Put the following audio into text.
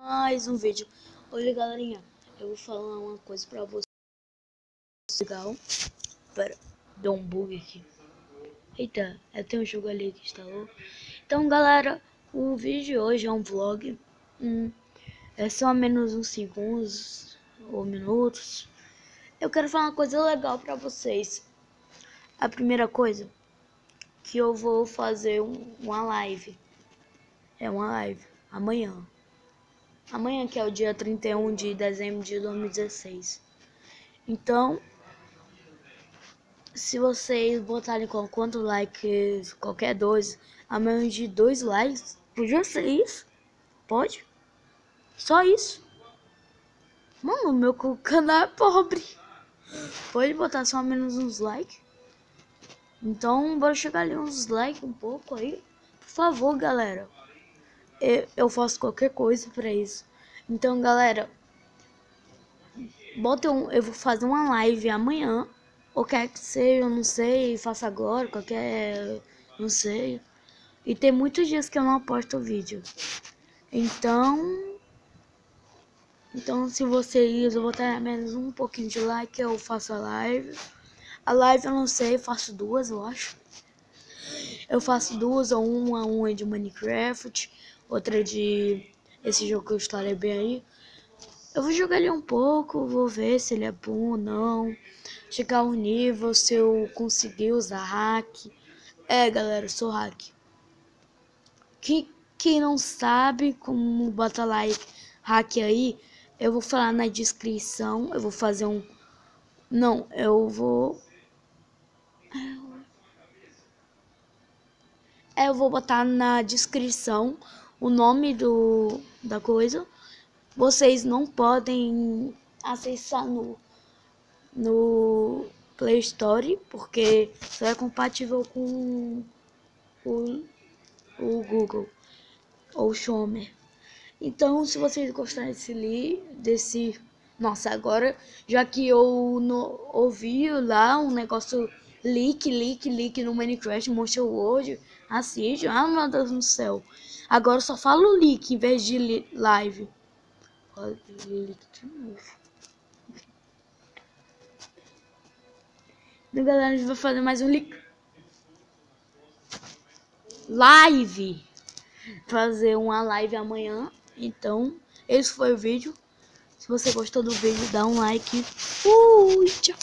mais um vídeo. Olha, galerinha, eu vou falar uma coisa pra vocês. Legal. Pera, deu um bug aqui. Eita, é, tem um jogo ali que instalou. Então, galera, o vídeo de hoje é um vlog. Hum, é só menos uns segundos ou minutos. Eu quero falar uma coisa legal pra vocês. A primeira coisa, que eu vou fazer um, uma live. É uma live amanhã. Amanhã que é o dia 31 de dezembro de 2016. Então, se vocês botarem quanto likes, qualquer dois, a menos de dois likes, podia ser isso? Pode? Só isso? Mano, meu canal é pobre. Pode botar só menos uns likes? Então, bora chegar ali uns likes um pouco aí. Por favor, galera eu faço qualquer coisa para isso. Então, galera, bota um, eu vou fazer uma live amanhã, ou quer que seja, eu não sei, faça agora, qualquer, não sei. E tem muitos dias que eu não posto vídeo. Então, então se vocês vou ter menos um pouquinho de like, eu faço a live. A live eu não sei, faço duas, eu acho. Eu faço duas ou uma, uma de Minecraft, outra de esse jogo que eu instalei bem aí. Eu vou jogar ele um pouco, vou ver se ele é bom ou não. Chegar um nível, se eu conseguir usar hack. É, galera, eu sou hack. Quem, quem não sabe como botar like hack aí, eu vou falar na descrição. Eu vou fazer um. Não, eu vou. Eu vou botar na descrição o nome do, da coisa. Vocês não podem acessar no, no Play Store, porque só é compatível com o, o Google ou Shomer. Então, se vocês gostarem desse li, desse nossa, agora já que eu no, ouvi lá um negócio leak, leak, leak no Minecraft Monster World, assiste, ah meu Deus do céu. Agora só falo leak em vez de live. Olha, leak de novo. Então, galera, a gente vai fazer mais um leak. Live! Fazer uma live amanhã. Então, esse foi o vídeo. Se você gostou do vídeo, dá um like. Fui, tchau.